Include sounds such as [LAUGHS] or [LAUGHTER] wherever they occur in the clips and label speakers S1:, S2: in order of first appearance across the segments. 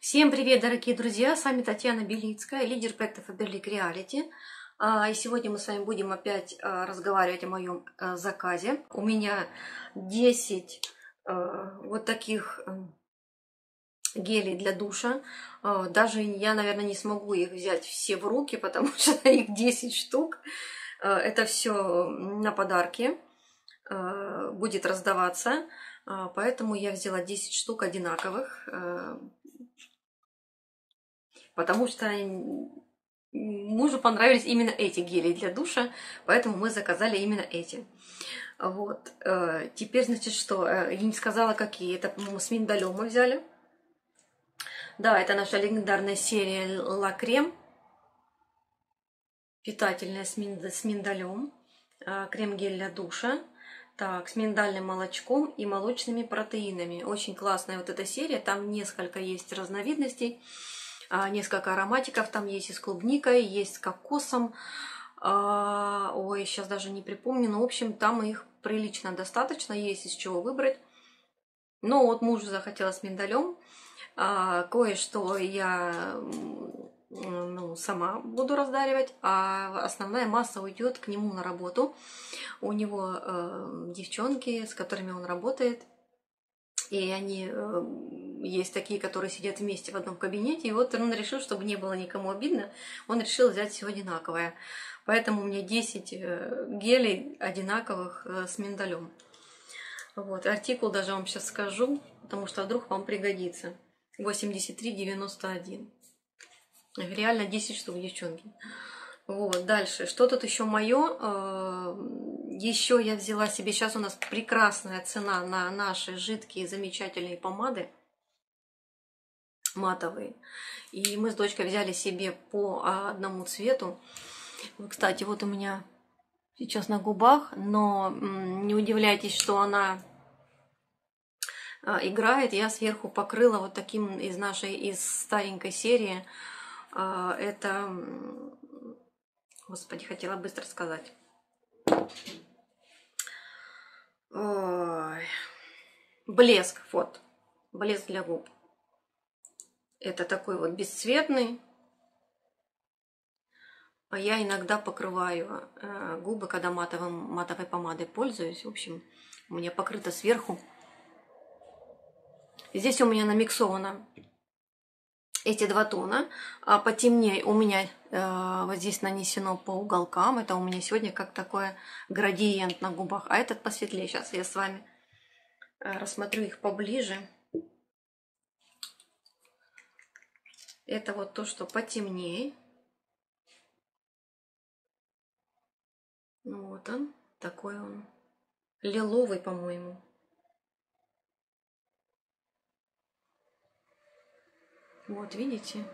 S1: Всем привет, дорогие друзья! С вами Татьяна Белицкая, лидер проекта Reality. А, и сегодня мы с вами будем опять а, разговаривать о моем а, заказе. У меня 10 вот таких гелей для душа. Даже я, наверное, не смогу их взять все в руки, потому что [LAUGHS] их 10 штук. Это все на подарки будет раздаваться. Поэтому я взяла 10 штук одинаковых потому что мужу понравились именно эти гели для душа, поэтому мы заказали именно эти. Вот. Э, теперь, значит, что? Э, я не сказала, какие. Это, по-моему, с миндалем мы взяли. Да, это наша легендарная серия Ла Крем. Питательная с, мин, с миндалем. Э, крем-гель для душа. Так, с миндальным молочком и молочными протеинами. Очень классная вот эта серия. Там несколько есть разновидностей. А, несколько ароматиков, там есть и с клубникой, есть с кокосом, а, ой, сейчас даже не припомню, но, в общем, там их прилично достаточно, есть из чего выбрать. Но вот мужу захотелось миндалем, а, кое-что я ну, сама буду раздаривать, а основная масса уйдет к нему на работу. У него э, девчонки, с которыми он работает, и они э, есть такие, которые сидят вместе в одном кабинете. И вот он решил, чтобы не было никому обидно, он решил взять все одинаковое. Поэтому у меня 10 э, гелей одинаковых э, с миндалем. Вот, артикул даже вам сейчас скажу, потому что вдруг вам пригодится. 83,91. Реально 10 штук, девчонки. Вот, дальше. Что тут еще мое? Э, еще я взяла себе, сейчас у нас прекрасная цена на наши жидкие замечательные помады матовые. И мы с дочкой взяли себе по одному цвету. Кстати, вот у меня сейчас на губах, но не удивляйтесь, что она а, играет. Я сверху покрыла вот таким из нашей, из старенькой серии. А, это Господи, хотела быстро сказать. Ой. Блеск, вот. Блеск для губ. Это такой вот бесцветный. А я иногда покрываю э, губы, когда матовым, матовой помадой пользуюсь. В общем, у меня покрыто сверху. Здесь у меня намиксовано эти два тона. А потемнее у меня э, вот здесь нанесено по уголкам. Это у меня сегодня как такой градиент на губах. А этот посветлее. Сейчас я с вами э, рассмотрю их поближе. Это вот то, что потемнее. Вот он. Такой он. Лиловый, по-моему. Вот, видите?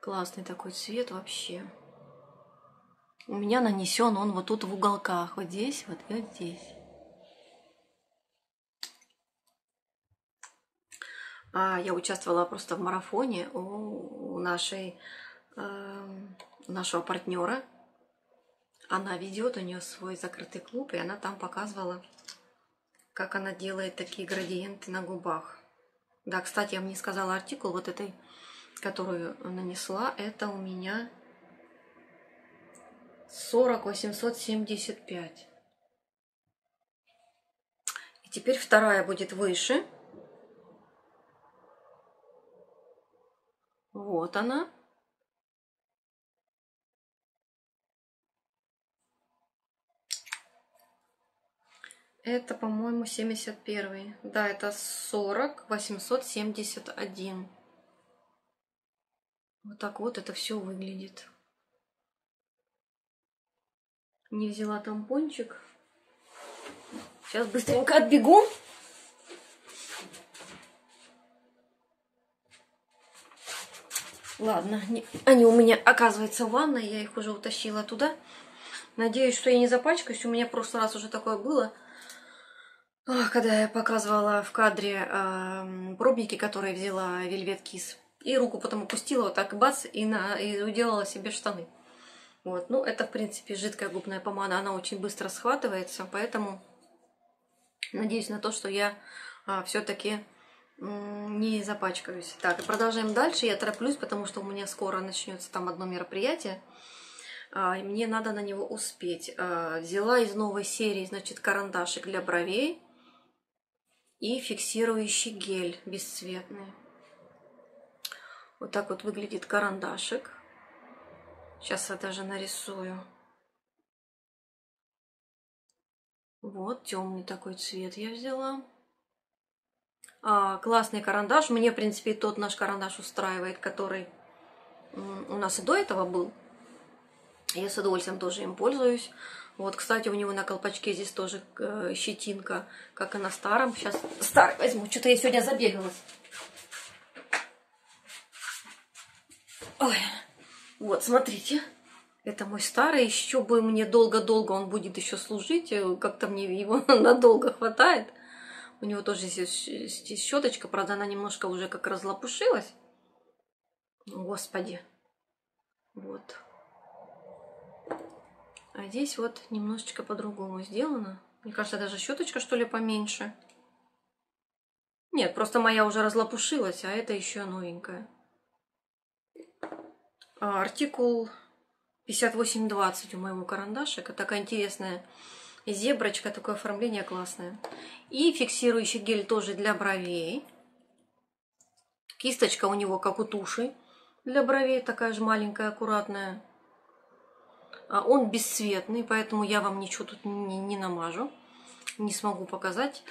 S1: Классный такой цвет вообще. У меня нанесен он вот тут в уголках, вот здесь, вот и вот здесь. А я участвовала просто в марафоне у нашей, э, нашего партнера. Она ведет, у нее свой закрытый клуб, и она там показывала, как она делает такие градиенты на губах. Да, кстати, я вам не сказала артикул вот этой, которую нанесла. Это у меня 40875. И теперь вторая будет выше. Вот она. Это, по-моему, 71. Да, это 40 871. Вот так вот это все выглядит. Не взяла тампончик. Сейчас быстренько отбегу. Ладно, они у меня, оказывается, в ванной. Я их уже утащила туда. Надеюсь, что я не запачкаюсь. У меня в прошлый раз уже такое было когда я показывала в кадре э, пробники, которые взяла Вельвет Кис, и руку потом опустила вот так, бац, и, на, и уделала себе штаны. Вот, ну, это, в принципе, жидкая губная помада, она очень быстро схватывается, поэтому надеюсь на то, что я а, все-таки не запачкаюсь. Так, продолжаем дальше. Я тороплюсь, потому что у меня скоро начнется там одно мероприятие. А, и мне надо на него успеть. А, взяла из новой серии, значит, карандашик для бровей и фиксирующий гель бесцветный. Вот так вот выглядит карандашик. Сейчас я даже нарисую. Вот, темный такой цвет я взяла. А, классный карандаш. Мне, в принципе, тот наш карандаш устраивает, который у нас и до этого был. Я с удовольствием тоже им пользуюсь. Вот, кстати, у него на колпачке здесь тоже э, щетинка, как и на старом. Сейчас старый возьму. Что-то я сегодня забегалась. Ой. Вот, смотрите. Это мой старый. Еще бы мне долго-долго он будет еще служить. Э, как-то мне его [LAUGHS] надолго хватает. У него тоже здесь, здесь щеточка. Правда, она немножко уже как разлопушилась. Господи. Вот. А здесь вот немножечко по-другому сделано. Мне кажется, даже щеточка, что ли, поменьше. Нет, просто моя уже разлопушилась, а это еще новенькая. А, артикул 5820 у моего карандашика. Такая интересная зеброчка, такое оформление классное. И фиксирующий гель тоже для бровей. Кисточка у него как у туши для бровей, такая же маленькая, аккуратная. А он бесцветный, поэтому я вам ничего тут не, не намажу. Не смогу показать.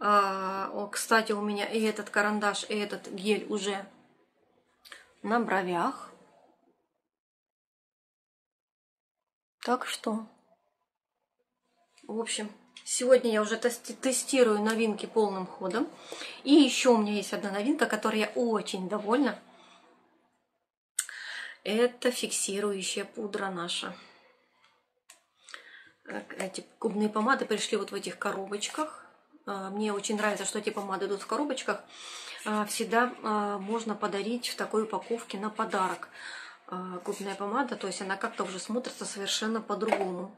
S1: А, кстати, у меня и этот карандаш, и этот гель уже на бровях. Так что, в общем, сегодня я уже тестирую новинки полным ходом. И еще у меня есть одна новинка, которой я очень довольна. Это фиксирующая пудра наша эти губные помады пришли вот в этих коробочках. А, мне очень нравится, что эти помады идут в коробочках. А, всегда можно подарить в такой упаковке на подарок губная помада, то есть она как-то уже смотрится совершенно по-другому.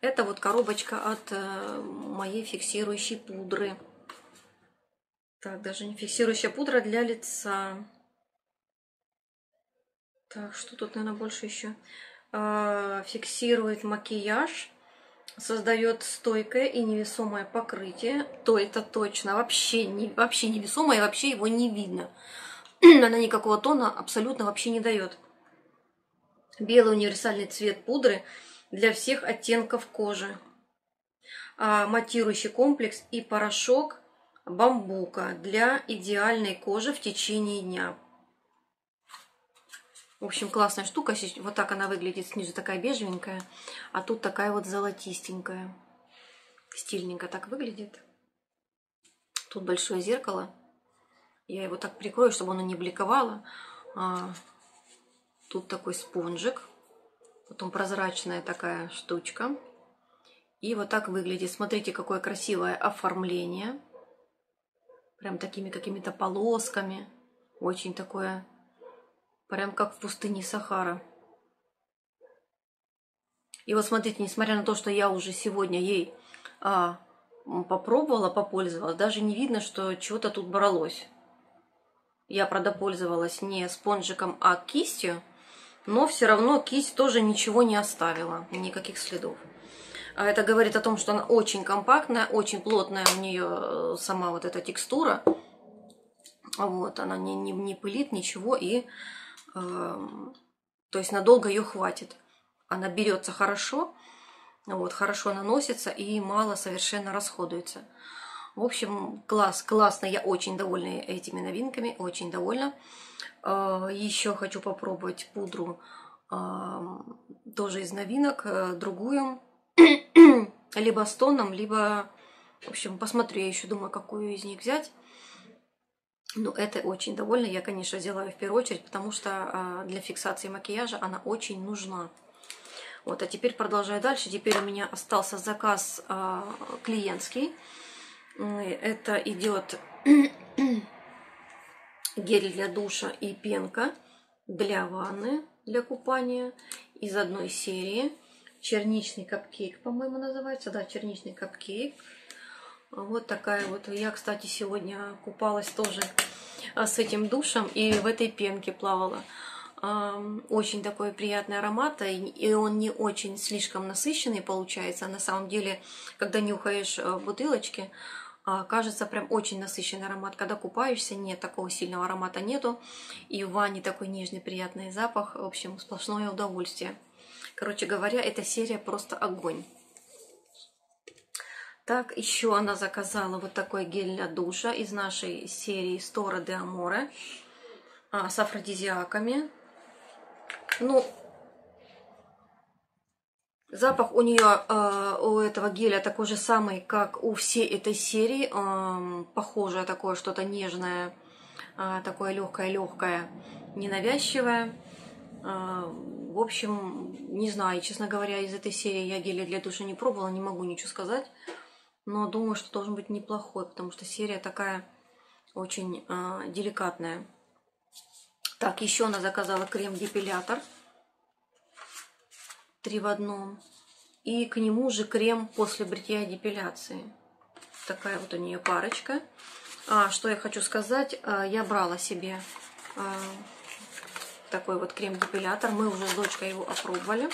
S1: Это вот коробочка от э, моей фиксирующей пудры. Так, даже не фиксирующая пудра для лица. Так, что тут, наверное, больше еще? А, фиксирует макияж, создает стойкое и невесомое покрытие, то это точно, вообще, не, вообще невесомое, вообще его не видно. [CLEARS THROAT] Она никакого тона абсолютно вообще не дает. Белый универсальный цвет пудры для всех оттенков кожи. А, матирующий комплекс и порошок бамбука для идеальной кожи в течение дня. В общем, классная штука. Вот так она выглядит снизу, такая бежевенькая. А тут такая вот золотистенькая. Стильненько так выглядит. Тут большое зеркало. Я его так прикрою, чтобы оно не бликовало. А, тут такой спонжик. Потом прозрачная такая штучка. И вот так выглядит. Смотрите, какое красивое оформление. Прям такими какими-то полосками. Очень такое Прям как в пустыне Сахара. И вот смотрите, несмотря на то, что я уже сегодня ей а, попробовала, попользовалась, даже не видно, что чего-то тут бралось. Я, правда, пользовалась не спонжиком, а кистью, но все равно кисть тоже ничего не оставила, никаких следов. А это говорит о том, что она очень компактная, очень плотная у нее э, сама вот эта текстура. Вот, она не, не, не пылит ничего, и то есть надолго ее хватит. Она берется хорошо, вот, хорошо наносится и мало совершенно расходуется. В общем, класс, классно, я очень довольна этими новинками, очень довольна. А, Еще хочу попробовать пудру тоже из новинок, э, другую, [CLEARS THROAT] либо с тоном, либо, в общем, посмотрю, я еще думаю, какую из них взять. Ну, это очень довольна. Я, конечно, ее в первую очередь, потому что а, для фиксации макияжа она очень нужна. Вот, а теперь продолжаю дальше. Теперь у меня остался заказ а, клиентский. Это идет [CLEARS THROAT] гель для душа и пенка для ванны, для купания из одной серии. Черничный капкейк, по-моему, называется. Да, черничный капкейк. Вот такая вот. Я, кстати, сегодня купалась тоже а, с этим душем и в этой пенке плавала. Очень такой приятный аромат, и он не очень слишком насыщенный получается. На самом деле, когда нюхаешь а, бутылочки, а, кажется прям очень насыщенный аромат. Когда купаешься, нет такого сильного аромата нету. И в ванне такой нежный приятный запах. В общем, сплошное удовольствие. Короче говоря, эта серия просто огонь. Так, еще она заказала вот такой гель для душа из нашей серии Стора де Аморе а, с афродизиаками. Ну, запах у нее, э, у этого геля такой же самый, как у всей этой серии. Похожее такое что-то нежное, э, такое легкое-легкое, ненавязчивое. В общем, не знаю, честно говоря, из этой серии я гели для души не пробовала, не могу ничего сказать но думаю, что должен быть неплохой, потому что серия такая очень э, деликатная. Так, еще она заказала крем-депилятор. Три в одном. И к нему же крем после бритья и депиляции. Такая вот у нее парочка. А, что я хочу сказать, а, я брала себе а, такой вот крем-депилятор. Мы уже с дочкой его опробовали.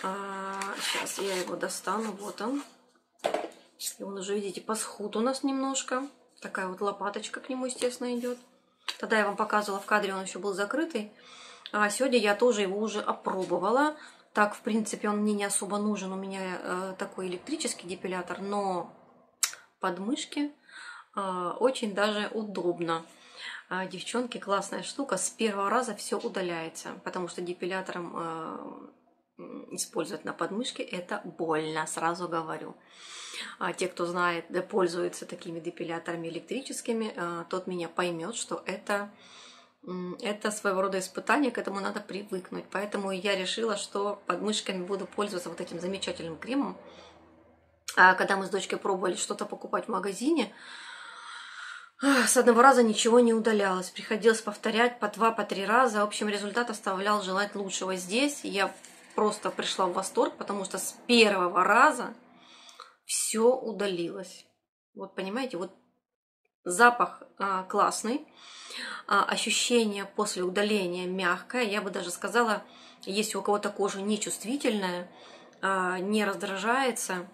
S1: Сейчас я его достану. Вот он. И он уже, видите, посхуд у нас немножко. Такая вот лопаточка к нему, естественно, идет. Тогда я вам показывала в кадре, он еще был закрытый. А сегодня я тоже его уже опробовала. Так, в принципе, он мне не особо нужен. У меня э, такой электрический депилятор, но подмышки э, очень даже удобно. А, девчонки, классная штука. С первого раза все удаляется, потому что депилятором э, использовать на подмышке это больно, сразу говорю. А те, кто знает, да, пользуется такими депиляторами электрическими, а, тот меня поймет, что это, это своего рода испытание, к этому надо привыкнуть. Поэтому я решила, что подмышками буду пользоваться вот этим замечательным кремом. А когда мы с дочкой пробовали что-то покупать в магазине, с одного раза ничего не удалялось. Приходилось повторять по два, по три раза. В общем, результат оставлял желать лучшего. Здесь я просто пришла в восторг, потому что с первого раза все удалилось. Вот понимаете, вот запах а, классный, а, ощущение после удаления мягкое. Я бы даже сказала, если у кого-то кожа нечувствительная, а, не раздражается,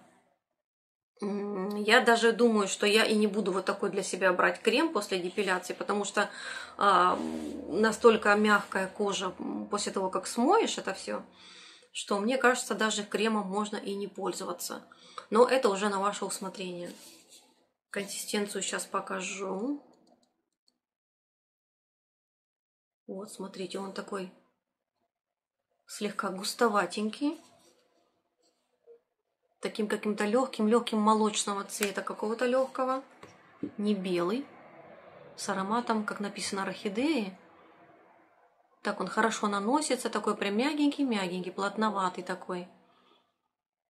S1: я даже думаю, что я и не буду вот такой для себя брать крем после депиляции, потому что а, настолько мягкая кожа после того, как смоешь это все, что мне кажется, даже кремом можно и не пользоваться. Но это уже на ваше усмотрение. Консистенцию сейчас покажу. Вот, смотрите, он такой слегка густоватенький. Таким каким-то легким, легким молочного цвета какого-то легкого. Не белый. С ароматом, как написано, орхидеи. Так он хорошо наносится, такой прям мягенький, мягенький, плотноватый такой.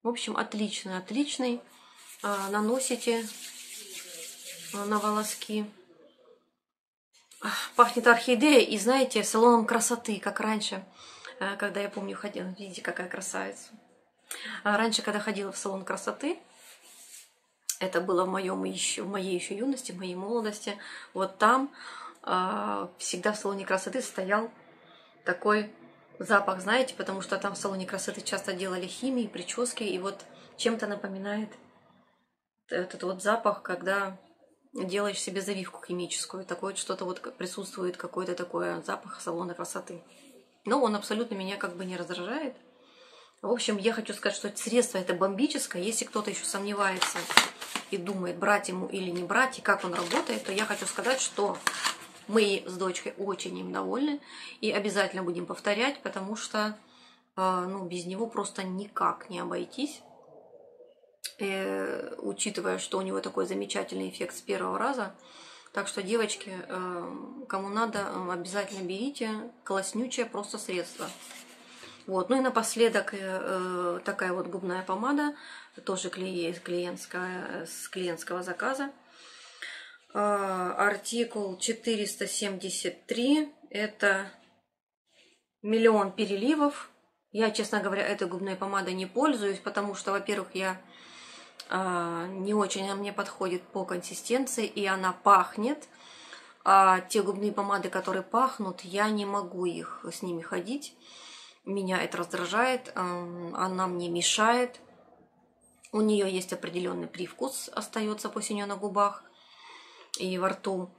S1: В общем, отличный, отличный. А, наносите а, на волоски. Пахнет орхидеей и, знаете, салоном красоты, как раньше, а, когда я помню ходила. Видите, какая красавица. А раньше, когда ходила в салон красоты, это было в, моем еще, в моей еще юности, в моей молодости, вот там э, всегда в салоне красоты стоял такой запах, знаете, потому что там в салоне красоты часто делали химии, прически, и вот чем-то напоминает этот вот запах, когда делаешь себе завивку химическую, такое что-то вот присутствует, какой-то такой запах салона красоты. Но он абсолютно меня как бы не раздражает. В общем, я хочу сказать, что средство это бомбическое. Если кто-то еще сомневается и думает, брать ему или не брать, и как он работает, то я хочу сказать, что мы с дочкой очень им довольны и обязательно будем повторять, потому что э, ну, без него просто никак не обойтись. Э, учитывая, что у него такой замечательный эффект с первого раза. Так что, девочки, э, кому надо, обязательно берите. Класснючее просто средство. Вот. Ну и напоследок такая вот губная помада, тоже клиентская, с клиентского заказа. А, артикул 473. Это миллион переливов. Я, честно говоря, этой губной помадой не пользуюсь, потому что, во-первых, я А, не очень она мне подходит по консистенции, и она пахнет. А те губные помады, которые пахнут, я не могу их с ними ходить. Меня это раздражает, она мне мешает. У нее есть определенный привкус, остается после нее на губах и во рту.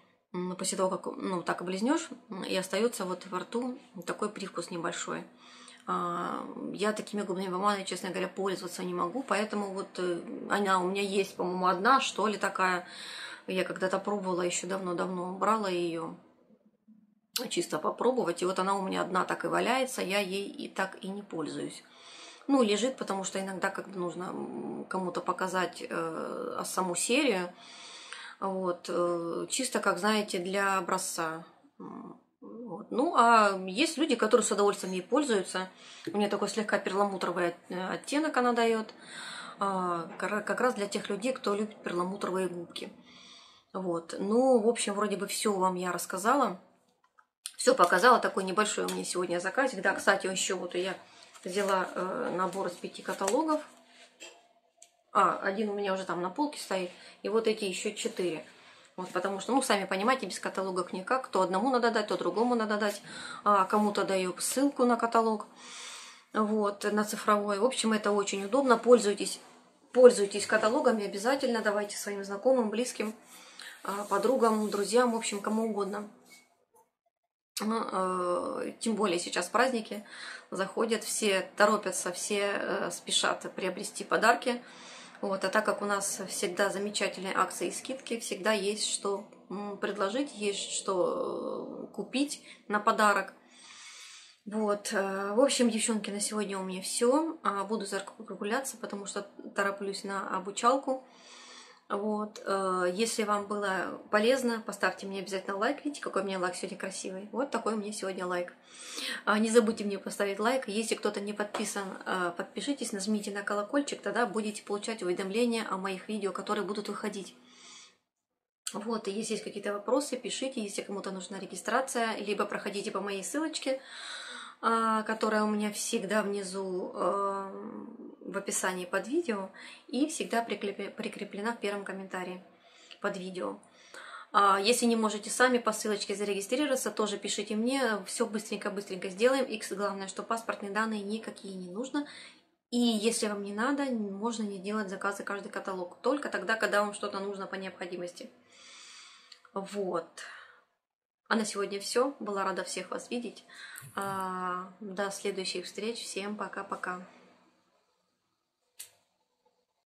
S1: После того, как ну, так облизнешь, и остается вот во рту такой привкус небольшой. А, я такими губными помадами, честно говоря, пользоваться не могу, поэтому вот э, она у меня есть, по-моему, одна, что ли, такая. Я когда-то пробовала еще давно-давно, брала ее чисто попробовать, и вот она у меня одна так и валяется, я ей и так и не пользуюсь. Ну, лежит, потому что иногда, когда нужно кому-то показать э, саму серию, вот, э, чисто, как знаете, для образца. Вот. Ну, а есть люди, которые с удовольствием ей пользуются. У меня такой слегка перламутровый оттенок она дает. А, как раз для тех людей, кто любит перламутровые губки. Вот. Ну, в общем, вроде бы все вам я рассказала. Все показала. Такой небольшой у меня сегодня заказик. Да, кстати, еще вот я взяла э, набор из пяти каталогов. А, один у меня уже там на полке стоит. И вот эти еще четыре. Вот, потому что, ну, сами понимаете, без каталогов никак. То одному надо дать, то другому надо дать. А кому-то даю ссылку на каталог. Вот, на цифровой. В общем, это очень удобно. Пользуйтесь, пользуйтесь каталогами обязательно. Давайте своим знакомым, близким, а, подругам, друзьям, в общем, кому угодно. Ну, э, тем более сейчас праздники заходят, все торопятся, все э, спешат приобрести подарки. Вот, а так как у нас всегда замечательные акции и скидки, всегда есть что предложить, есть что э, купить на подарок. Вот, э, в общем, девчонки, на сегодня у меня все. А, буду прогуляться, потому что тороплюсь на обучалку. Вот. Э, если вам было полезно, поставьте мне обязательно лайк. Видите, какой у меня лайк сегодня красивый. Вот такой у меня сегодня лайк. А, не забудьте мне поставить лайк. Если кто-то не подписан, э, подпишитесь, нажмите на колокольчик, тогда будете получать уведомления о моих видео, которые будут выходить. Вот, и если есть какие-то вопросы, пишите, если кому-то нужна регистрация, либо проходите по моей ссылочке, а, которая у меня всегда внизу в описании под видео и всегда прикреплена в первом комментарии под видео. А, если не можете сами по ссылочке зарегистрироваться, тоже пишите мне, все быстренько-быстренько сделаем. И главное, что паспортные данные никакие не нужно. И если вам не надо, можно не делать заказы каждый каталог. Только тогда, когда вам что-то нужно по необходимости. Вот. А на сегодня все. Была рада всех вас видеть. А, до следующих встреч. Всем пока-пока.